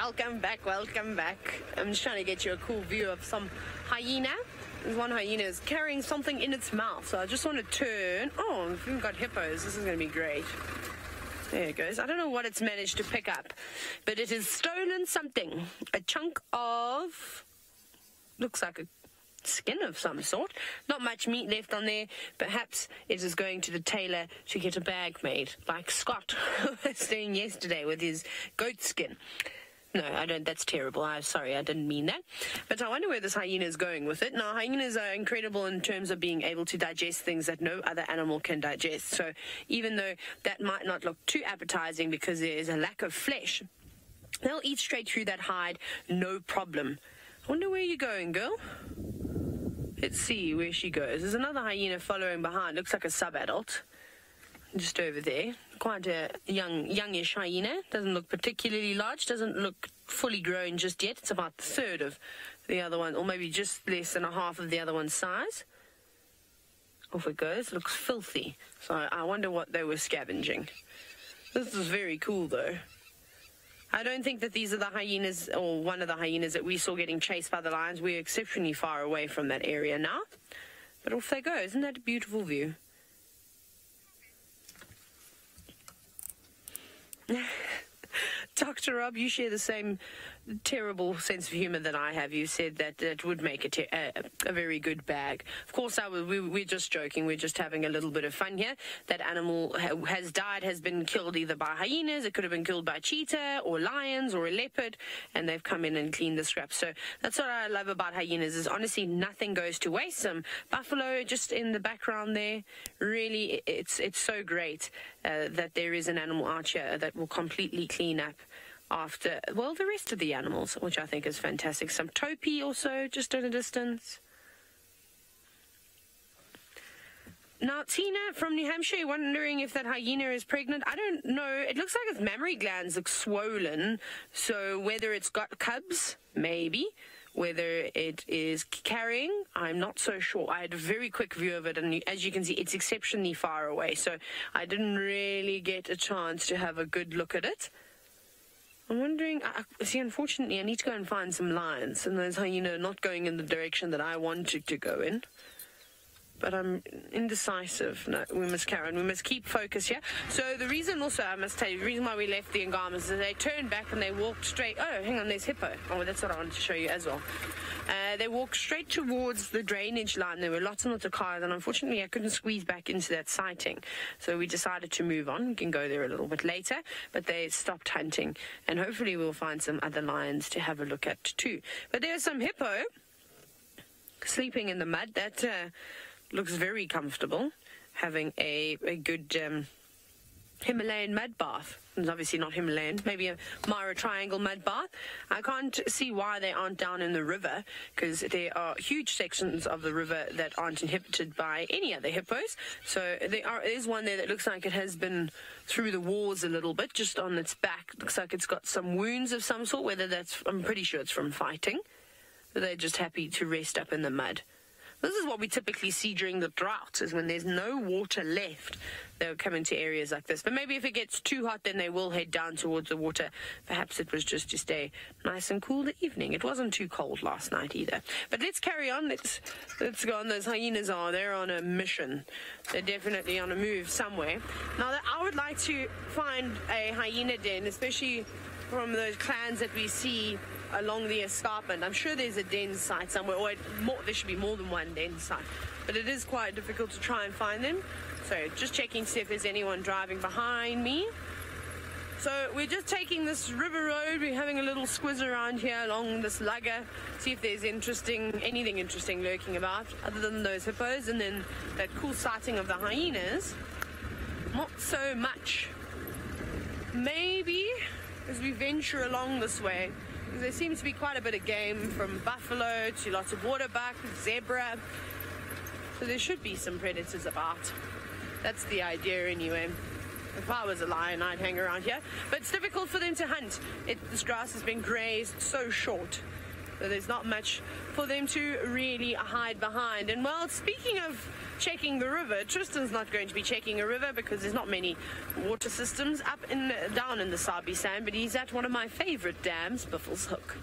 Welcome back, welcome back. I'm just trying to get you a cool view of some hyena. There's one hyena is carrying something in its mouth, so I just want to turn. Oh, we've got hippos. This is going to be great. There it goes. I don't know what it's managed to pick up, but it has stolen something. A chunk of. Looks like a skin of some sort. Not much meat left on there. Perhaps it is going to the tailor to get a bag made, like Scott was doing yesterday with his goat skin. No, I don't. That's terrible. I'm sorry, I didn't mean that. But I wonder where this hyena is going with it. Now, hyenas are incredible in terms of being able to digest things that no other animal can digest. So even though that might not look too appetizing because there is a lack of flesh, they'll eat straight through that hide, no problem. I wonder where you're going, girl. Let's see where she goes. There's another hyena following behind. Looks like a sub-adult. Just over there. Quite a young, youngish hyena. Doesn't look particularly large. Doesn't look fully grown just yet. It's about a third of the other one, or maybe just less than a half of the other one's size. Off it goes. Looks filthy. So I wonder what they were scavenging. This is very cool, though. I don't think that these are the hyenas or one of the hyenas that we saw getting chased by the lions. We're exceptionally far away from that area now. But off they go. Isn't that a beautiful view? Dr. Rob, you share the same terrible sense of humor that I have. You said that it would make a, a, a very good bag. Of course, I was, we, we're just joking. We're just having a little bit of fun here. That animal ha- has died, has been killed either by hyenas, it could have been killed by cheetah or lions or a leopard, and they've come in and cleaned the scraps. So that's what I love about hyenas is honestly nothing goes to waste. Some buffalo just in the background there. Really, it's it's so great uh, that there is an animal out here that will completely clean up after, well, the rest of the animals, which I think is fantastic. Some topi also, just at a distance. Now, Tina from New Hampshire, wondering if that hyena is pregnant. I don't know. It looks like its mammary glands look swollen. So whether it's got cubs, maybe. Whether it is carrying, I'm not so sure. I had a very quick view of it, and as you can see, it's exceptionally far away. So I didn't really get a chance to have a good look at it. I'm wondering. I, see, unfortunately, I need to go and find some lions, and that's how you know not going in the direction that I wanted to go in. But I'm indecisive. No, we must carry on. We must keep focus here. So the reason, also, I must tell you, the reason why we left the Ngamas is they turned back and they walked straight. Oh, hang on, there's hippo. Oh, that's what I wanted to show you as well. Uh, they walked straight towards the drainage line. There were lots and lots of cars, and unfortunately, I couldn't squeeze back into that sighting. So we decided to move on. We can go there a little bit later, but they stopped hunting, and hopefully, we'll find some other lions to have a look at too. But there's some hippo sleeping in the mud. That uh, looks very comfortable, having a, a good um, Himalayan mud bath. It's obviously not Himalayan, maybe a Mara Triangle mud bath. I can't see why they aren't down in the river because there are huge sections of the river that aren't inhabited by any other hippos. So there are, is one there that looks like it has been through the wars a little bit, just on its back. Looks like it's got some wounds of some sort, whether that's, I'm pretty sure it's from fighting. They're just happy to rest up in the mud. This is what we typically see during the drought, is when there's no water left, they'll come into areas like this. But maybe if it gets too hot, then they will head down towards the water. Perhaps it was just to stay nice and cool the evening. It wasn't too cold last night either. But let's carry on. Let's, let's go on. Those hyenas are, they're on a mission. They're definitely on a move somewhere. Now, I would like to find a hyena den, especially from those clans that we see along the escarpment. I'm sure there's a den site somewhere, or more, there should be more than one den site. But it is quite difficult to try and find them. So just checking to see if there's anyone driving behind me. So we're just taking this river road. We're having a little squiz around here along this lugga, see if there's interesting, anything interesting lurking about, other than those hippos, and then that cool sighting of the hyenas. Not so much. Maybe as we venture along this way, there seems to be quite a bit of game from buffalo to lots of waterbuck, zebra. So there should be some predators about. That's the idea anyway. If I was a lion, I'd hang around here. But it's difficult for them to hunt. It, this grass has been grazed so short there's not much for them to really hide behind. And well, speaking of checking the river, Tristan's not going to be checking a river because there's not many water systems up and down in the Sabi Sand, but he's at one of my favorite dams, Buffelshoek.